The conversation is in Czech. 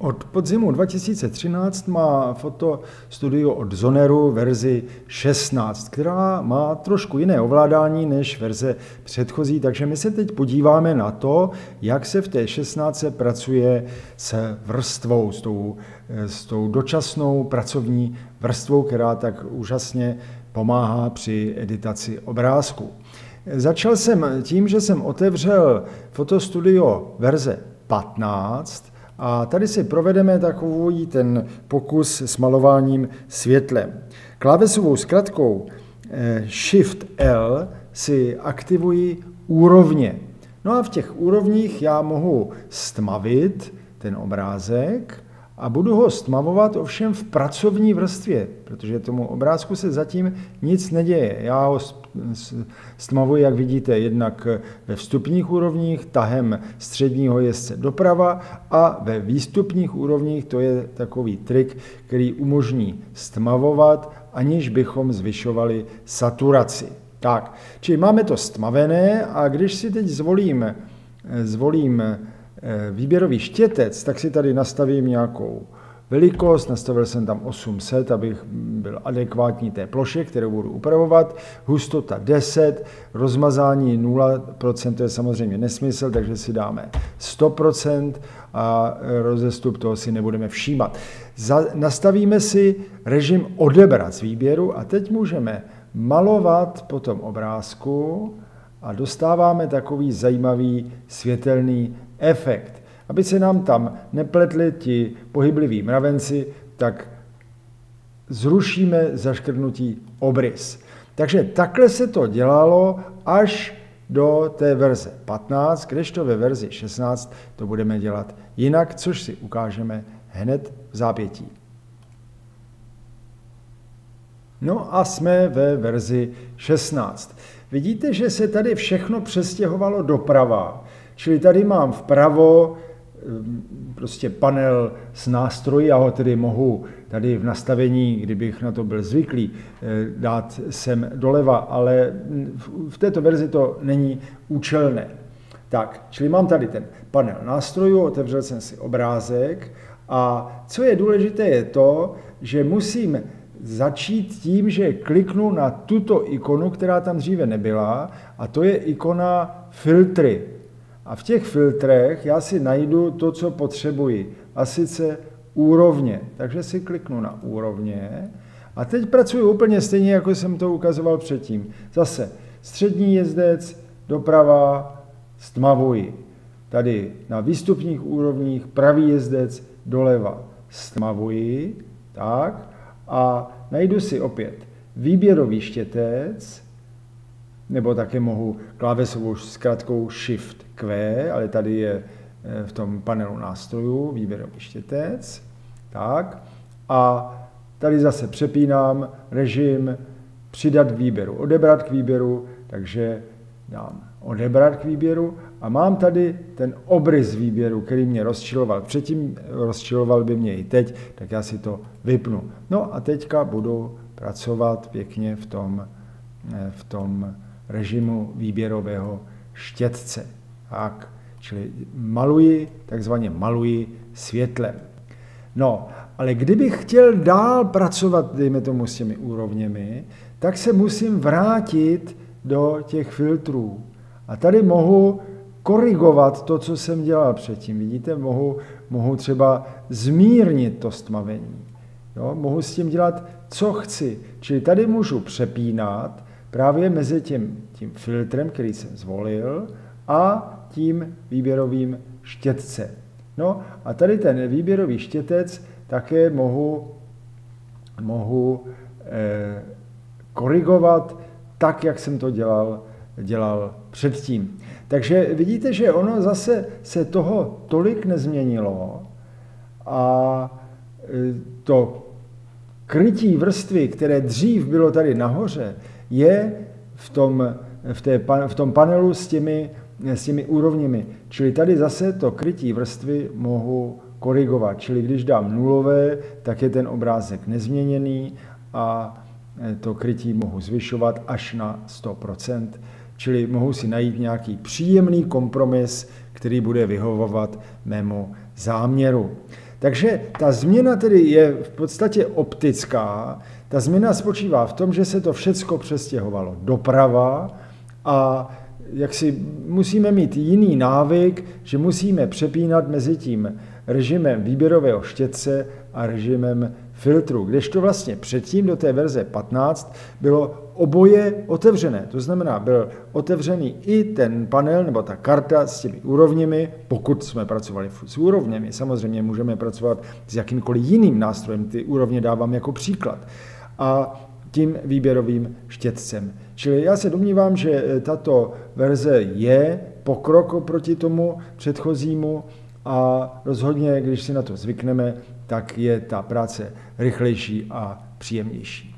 Od podzimu 2013 má fotostudio od Zoneru verzi 16, která má trošku jiné ovládání než verze předchozí, takže my se teď podíváme na to, jak se v té 16 pracuje s vrstvou, s tou, s tou dočasnou pracovní vrstvou, která tak úžasně pomáhá při editaci obrázku. Začal jsem tím, že jsem otevřel fotostudio verze 15, a tady si provedeme takový ten pokus s malováním světlem. Klávesovou zkratkou eh, Shift L si aktivuji úrovně. No a v těch úrovních já mohu stmavit ten obrázek, a budu ho stmavovat ovšem v pracovní vrstvě, protože tomu obrázku se zatím nic neděje. Já ho stmavuji, jak vidíte, jednak ve vstupních úrovních, tahem středního jezdce doprava a ve výstupních úrovních, to je takový trik, který umožní stmavovat, aniž bychom zvyšovali saturaci. Tak, čili máme to stmavené a když si teď zvolím, zvolím Eh, výběrový štětec, tak si tady nastavím nějakou velikost, nastavil jsem tam 800, abych byl adekvátní té ploše, kterou budu upravovat, hustota 10, rozmazání 0%, to je samozřejmě nesmysl, takže si dáme 100% a rozestup toho si nebudeme všímat. Za, nastavíme si režim odebrat z výběru a teď můžeme malovat po tom obrázku a dostáváme takový zajímavý světelný efekt. Aby se nám tam nepletli ti pohybliví mravenci, tak zrušíme zaškrtnutí obrys. Takže takhle se to dělalo až do té verze 15, kdežto ve verzi 16 to budeme dělat jinak, což si ukážeme hned v zápětí. No a jsme ve verzi 16. Vidíte, že se tady všechno přestěhovalo doprava. Čili tady mám vpravo ehm, prostě panel s nástroji, já ho tedy mohu tady v nastavení, kdybych na to byl zvyklý, eh, dát sem doleva, ale v této verzi to není účelné. Tak, čili mám tady ten panel nástrojů, otevřel jsem si obrázek a co je důležité je to, že musím začít tím, že kliknu na tuto ikonu, která tam dříve nebyla, a to je ikona filtry. A v těch filtrech já si najdu to, co potřebuji, a sice úrovně. Takže si kliknu na úrovně a teď pracuji úplně stejně, jako jsem to ukazoval předtím. Zase střední jezdec, doprava, stmavuji. Tady na výstupních úrovních pravý jezdec, doleva stmavuji, tak, a najdu si opět výběrový štětec, nebo také mohu klávesovou zkratkou Shift Q, ale tady je eh, v tom panelu nástrojů výběrový štětec. Tak. A tady zase přepínám režim přidat k výběru, odebrat k výběru, takže dám odebrat k výběru a mám tady ten obrys výběru, který mě rozčiloval předtím, rozčiloval by mě i teď, tak já si to vypnu. No a teďka budu pracovat pěkně v tom, eh, v tom režimu výběrového štětce. Tak, čili maluji, takzvaně maluji světlem. No, ale kdybych chtěl dál pracovat, dejme tomu, s těmi úrovněmi, tak se musím vrátit do těch filtrů. A tady mohu korigovat to, co jsem dělal předtím. Vidíte, mohu, mohu třeba zmírnit to stmavení. Jo? Mohu s tím dělat, co chci. Čili tady můžu přepínat právě mezi tím, tím filtrem, který jsem zvolil, a tím výběrovým štětcem. No a tady ten výběrový štětec také mohu, mohu eh, korigovat tak, jak jsem to dělal, dělal předtím. Takže vidíte, že ono zase se toho tolik nezměnilo a e, to krytí vrstvy, které dřív bylo tady nahoře, je v tom, v té, v tom panelu s těmi, s těmi úrovněmi. Čili tady zase to krytí vrstvy mohu korigovat. Čili když dám nulové, tak je ten obrázek nezměněný a e, to krytí mohu zvyšovat až na 100%. Čili mohu si najít nějaký příjemný kompromis, který bude vyhovovat mému záměru. Takže ta změna tedy je v podstatě optická. Ta změna spočívá v tom, že se to všecko přestěhovalo doprava a jak si musíme mít jiný návyk, že musíme přepínat mezi tím režimem výběrového štětce a režimem filtru. Kdežto vlastně předtím do té verze 15 bylo oboje otevřené. To znamená, byl otevřený i ten panel nebo ta karta s těmi úrovněmi, pokud jsme pracovali s úrovněmi. Samozřejmě můžeme pracovat s jakýmkoliv jiným nástrojem. Ty úrovně dávám jako příklad. A tím výběrovým štětcem. Čili já se domnívám, že tato verze je pokrok oproti tomu předchozímu a rozhodně, když si na to zvykneme, tak je ta práce rychlejší a příjemnější.